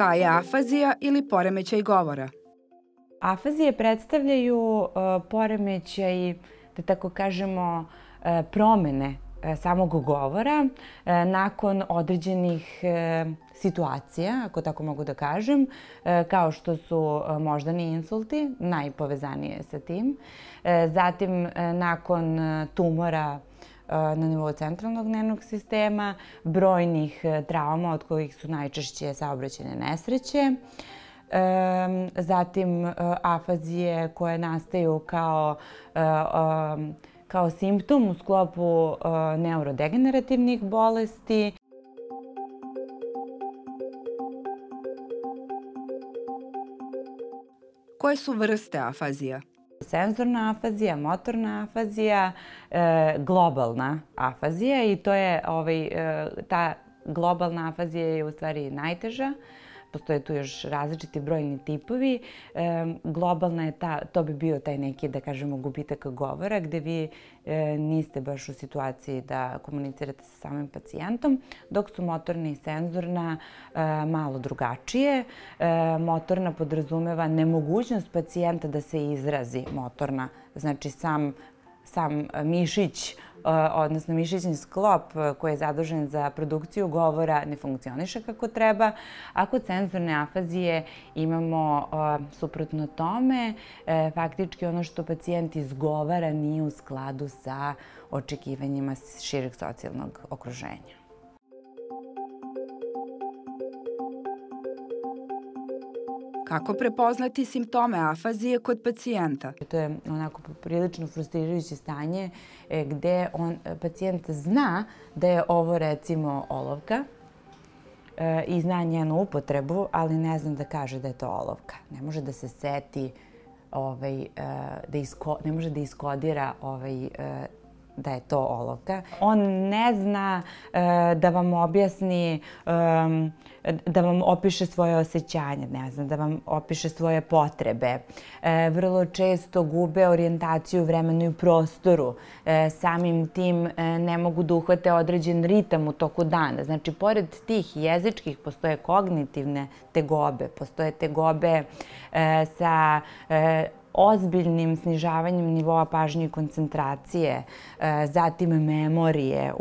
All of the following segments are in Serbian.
Šta je afazija ili poremećaj govora? Afazije predstavljaju uh, poremećaj, da tako kažemo, uh, promene uh, samog govora nakon određenih situacija, ako tako mogu da kažem, kao što su moždani insulti, najpovezanije sa tim. Zatim, nakon tumora na nivou centralnog nervnog sistema, brojnih trauma od kojih su najčešće saobraćene nesreće, zatim afazije koje nastaju kao kao simptom u sklopu neurodegenerativnih bolesti. Koje su vrste afazija? Senzorna afazija, motorna afazija, e, globalna afazija i to je ovaj, e, ta globalna afazija je u stvari najteža postoje tu još različiti brojni tipovi. E, globalna je ta, to bi bio taj neki, da kažemo, gubitak govora, gde vi e, niste baš u situaciji da komunicirate sa samim pacijentom, dok su motorna i senzorna e, malo drugačije. E, motorna podrazumeva nemogućnost pacijenta da se izrazi motorna, znači sam sam mišić odnosno mišićni sklop koji je zadužen za produkciju govora ne funkcioniše kako treba, a kod senzorne afazije imamo suprotno tome, e, faktički ono što pacijent izgovara nije u skladu sa očekivanjima šireg socijalnog okruženja. Kako prepoznati simptome afazije kod pacijenta? To je onako prilično frustrirajuće stanje e, gde on, pacijent zna da je ovo recimo olovka e, i zna njenu upotrebu, ali ne zna da kaže da je to olovka. Ne može da se seti ovaj, e, da ne može da iskodira ovaj, da je to olovka. On ne zna e, da vam objasni, da vam opiše svoje osjećanje, ne zna, da vam opiše svoje potrebe. E, vrlo često gube orijentaciju vremenu i prostoru. E, samim tim ne mogu da uhvate određen ritam u toku dana. Znači, pored tih jezičkih postoje kognitivne tegobe, postoje tegobe sa ozbiljnim snižavanjem nivoa pažnje i koncentracije, e, zatim memorije,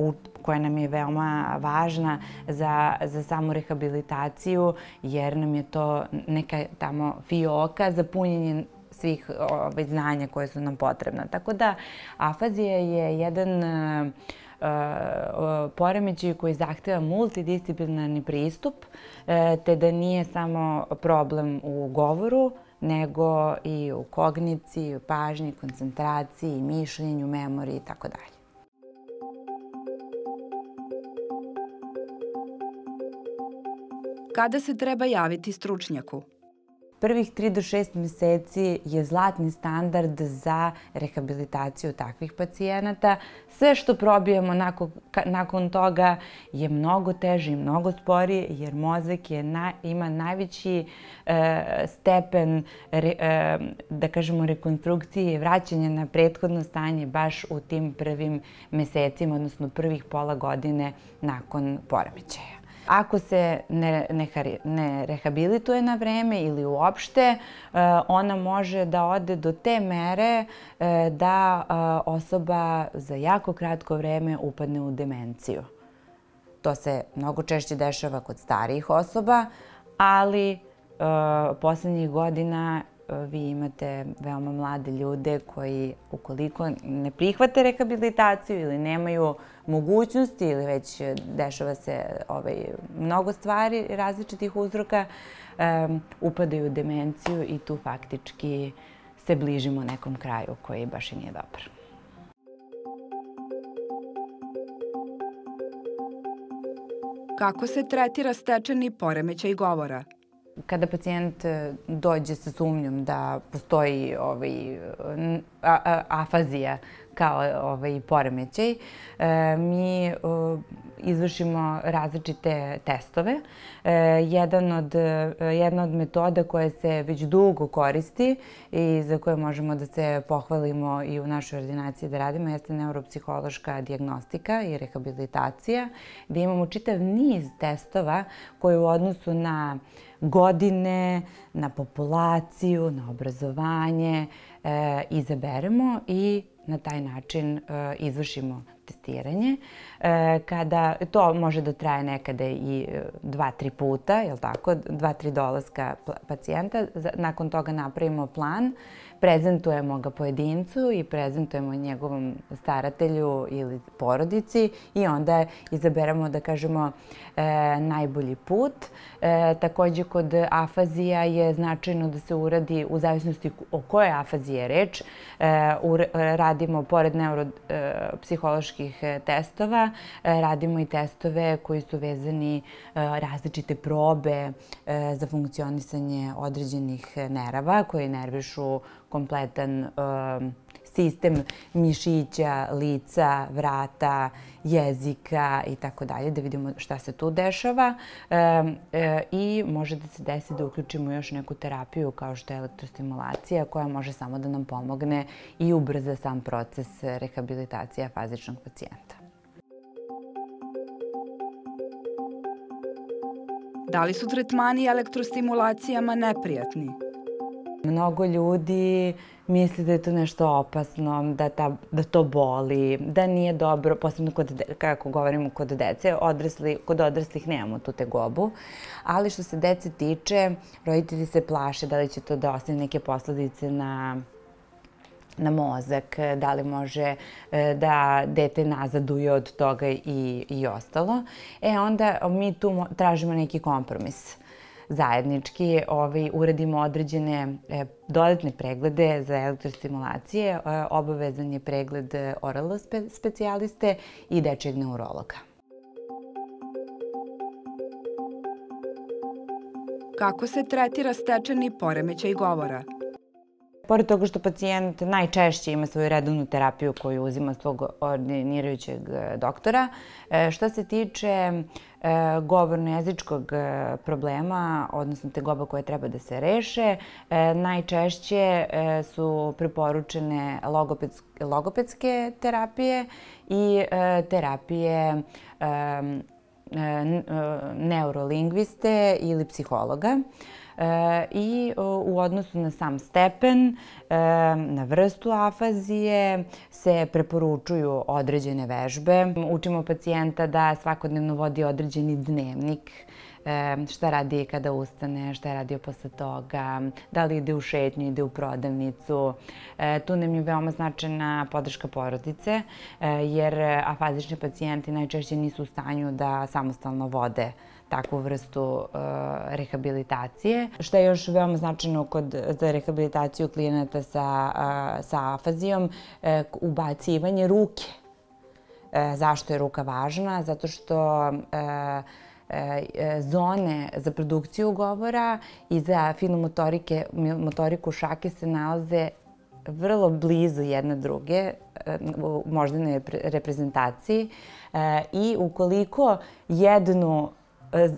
koja nam je veoma važna za, za samu rehabilitaciju, jer nam je to neka tamo fioka za punjenje svih ovaj, znanja koje su nam potrebna. Tako da afazija je jedan uh, poremećaj koji zahteva multidisciplinarni pristup, te da nije samo problem u govoru, nego i u kogniciji, u pažnji, koncentraciji, mišljenju, memoriji i tako dalje. Kada se treba javiti stručnjaku? Prvih 3 do 6 meseci je zlatni standard za rehabilitaciju takvih pacijenata. Sve što probijemo nakon, nakon toga je mnogo teže i mnogo sporije jer mozak je na, ima najveći e, stepen re, e, da kažemo rekonstrukcije i vraćanja na prethodno stanje baš u tim prvim mesecima, odnosno prvih pola godine nakon poremećaja. Ako se ne, ne, ne rehabilituje na vreme ili uopšte, e, ona može da ode do te mere e, da e, osoba za jako kratko vreme upadne u demenciju. To se mnogo češće dešava kod starijih osoba, ali poslednjih godina vi imate veoma mlade ljude koji ukoliko ne prihvate rehabilitaciju ili nemaju mogućnosti ili već dešava se ovaj, mnogo stvari različitih uzroka, um, upadaju u demenciju i tu faktički se bližimo nekom kraju koji baš i nije dobar. Kako se tretira stečeni poremećaj govora? Kada pacijent e, dođe sa sumnjom da postoji ovaj, afazija kao ovaj, poremećaj, e, mi e, izvršimo različite testove. Jedan od, jedna od metoda koja se već dugo koristi i za koje možemo da se pohvalimo i u našoj ordinaciji da radimo jeste neuropsihološka diagnostika i rehabilitacija, gde imamo čitav niz testova koji u odnosu na godine, na populaciju, na obrazovanje e, izaberemo i na taj način e, izvršimo testiranje. E, kada, to može da traje nekada i e, dva, tri puta, je tako, dva, tri dolaska pacijenta. Nakon toga napravimo plan, prezentujemo ga pojedincu i prezentujemo njegovom staratelju ili porodici i onda izaberemo, da kažemo, e, najbolji put. E, takođe, kod afazija je značajno da se uradi, u zavisnosti o kojoj afaziji je reč, e, ur, radimo, pored neuropsiholoških e, testova, e, radimo i testove koji su vezani e, različite probe e, za funkcionisanje određenih nerava koji nervišu kompletan um, sistem mišića, lica, vrata, jezika i tako dalje, da vidimo šta se tu dešava. Um, e, I može da se desi da uključimo još neku terapiju kao što je elektrostimulacija koja može samo da nam pomogne i ubrza sam proces rehabilitacije fazičnog pacijenta. Da li su tretmani elektrostimulacijama neprijatni? Mnogo ljudi misli da je to nešto opasno, da, ta, da to boli, da nije dobro, posebno kod, kako govorimo kod dece, odrasli, kod odraslih nemamo tu tegobu, ali što se dece tiče, roditelji se plaše da li će to da ostane neke posledice na na mozak, da li može e, da dete nazaduje od toga i, i ostalo. E onda mi tu tražimo neki kompromis zajednički ovaj, uradimo određene e, dodatne preglede za elektrostimulacije. E, obavezan je pregled oralo spe, specijaliste i dečeg neurologa. Kako se tretira stečeni poremećaj govora? Pored toga što pacijent najčešće ima svoju redovnu terapiju koju uzima svog ordinirajućeg e, doktora, e, što se tiče e, govorno-jezičkog problema, odnosno te goba koje treba da se reše, najčešće su preporučene logopedske, terapije i terapije neurolingviste ili psihologa i u odnosu na sam stepen, na vrstu afazije se preporučuju određene vežbe. Učimo pacijenta da svakodnevno vodi određeni dnevnik, šta radi kada ustane, šta je radio posle toga, da li ide u šetnju, ide u prodavnicu. E, tu nam je veoma značajna podrška porodice, e, jer afazični pacijenti najčešće nisu u stanju da samostalno vode takvu vrstu uh, rehabilitacije. Što je još veoma značajno kod, za rehabilitaciju klijenata sa, sa afazijom, ubacivanje ruke. Zašto je ruka važna? Zato što zone za produkciju govora i za finu motorike, motoriku šake se nalaze vrlo blizu jedne druge u moždanoj reprezentaciji i ukoliko jednu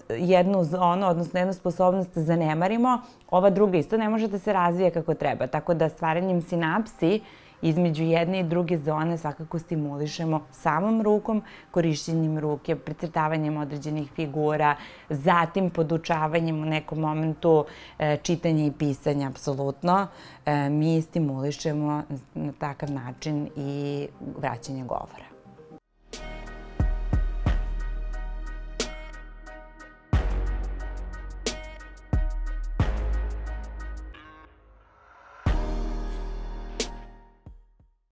jednu zonu, odnosno jednu sposobnost zanemarimo, ova druga isto ne može da se razvije kako treba. Tako da stvaranjem sinapsi između jedne i druge zone svakako stimulišemo samom rukom, korišćenjem ruke, precrtavanjem određenih figura, zatim podučavanjem u nekom momentu e, čitanja i pisanja, apsolutno. E, mi stimulišemo na takav način i vraćanje govora.